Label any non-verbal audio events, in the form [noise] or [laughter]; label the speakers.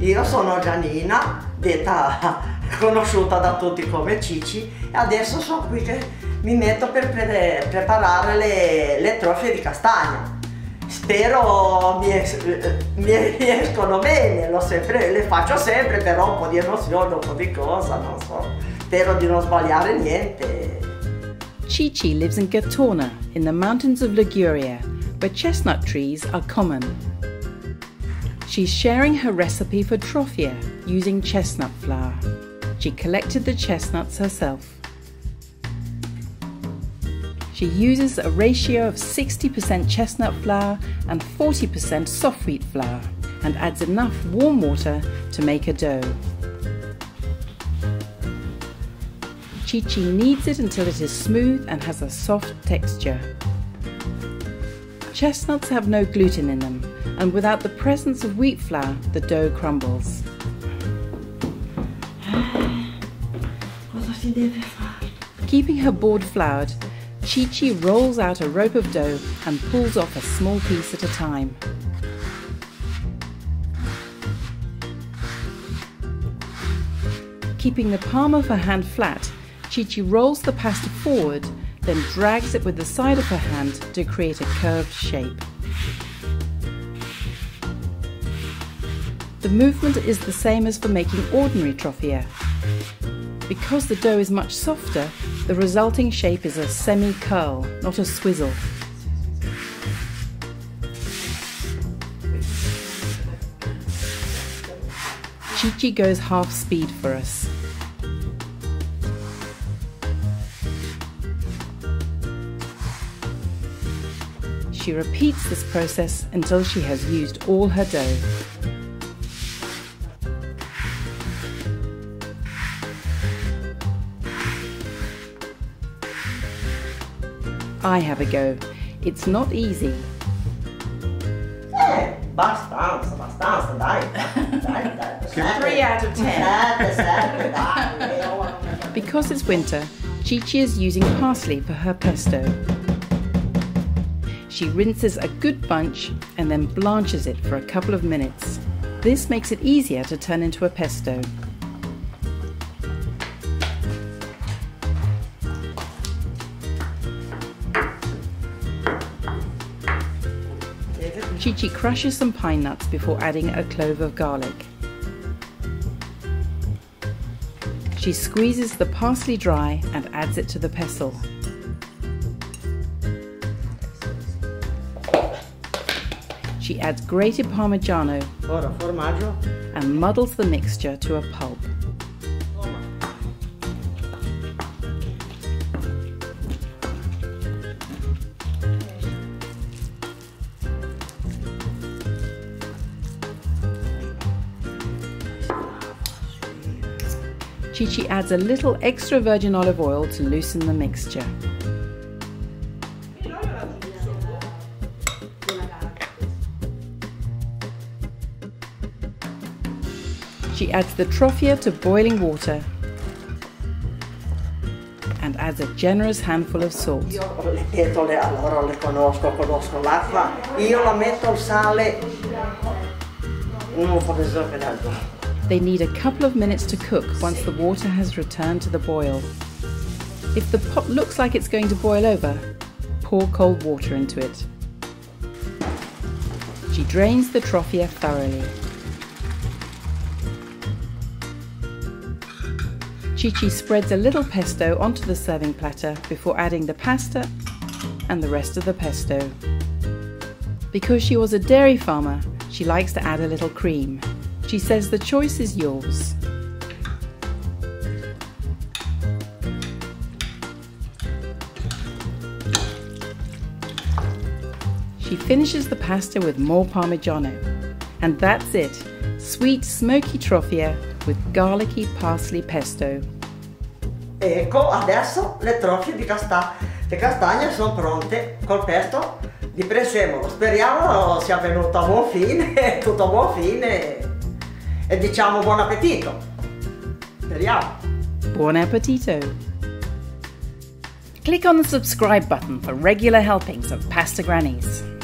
Speaker 1: Io sono Gianina, detta [laughs] conosciuta da tutti come Cici e adesso sono qui che mi metto per pre preparare le, le trofie di castagno. Spero mi, es mi [laughs] escono bene, sempre, le faccio sempre, però un po' di emozione, un po' di cosa, non so. Spero di non sbagliare niente.
Speaker 2: Cici lives in Gattorna, in the mountains of Liguria, where chestnut trees are common. She's sharing her recipe for trofia using chestnut flour. She collected the chestnuts herself. She uses a ratio of 60% chestnut flour and 40% soft wheat flour and adds enough warm water to make a dough. Cicci kneads it until it is smooth and has a soft texture. Chestnuts have no gluten in them, and without the presence of wheat flour, the dough crumbles. [sighs] Keeping her board floured, Cicci rolls out a rope of dough and pulls off a small piece at a time. Keeping the palm of her hand flat, Cicci rolls the pasta forward, then drags it with the side of her hand to create a curved shape. The movement is the same as for making ordinary trofia. Because the dough is much softer, the resulting shape is a semi-curl, not a swizzle. Cicci goes half speed for us. She repeats this process until she has used all her dough. I have a go. It's not easy.
Speaker 1: Eh, abbastanza, abbastanza, dai. dai, dai.
Speaker 3: Three out of ten.
Speaker 1: Sette, sette, dai.
Speaker 2: Because it's winter, Cicci is using parsley for her pesto. She rinses a good bunch and then blanches it for a couple of minutes. This makes it easier to turn into a pesto. Cicci crushes some pine nuts before adding a clove of garlic. She squeezes the parsley dry and adds it to the pestle. She adds grated Parmigiano and muddles the mixture to a pulp. Cicci adds a little extra virgin olive oil to loosen the mixture. She adds the trofia to boiling water and adds a generous handful of salt.
Speaker 1: Tetole allora le conosco, conosco l'acqua. Io la metto il sale. Un po' di zucchero.
Speaker 2: They need a couple of minutes to cook once the water has returned to the boil. If the pot looks like it's going to boil over, pour cold water into it. She drains the trofia thoroughly. Cicci spreads a little pesto onto the serving platter before adding the pasta and the rest of the pesto. Because she was a dairy farmer, she likes to add a little cream. She says the choice is yours. She finishes the pasta with more Parmigiano. And that's it sweet, smoky trofia with garlicky parsley pesto.
Speaker 1: Ecco, adesso le trofie di casta le castagne sono pronte col pesto di prezzemolo. Speriamo sia venuto a buon fine, [laughs] tutto a buon fine e diciamo buon appetito. Speriamo.
Speaker 2: Buon appetito! Click on the subscribe button for regular helpings of Pasta Grannies.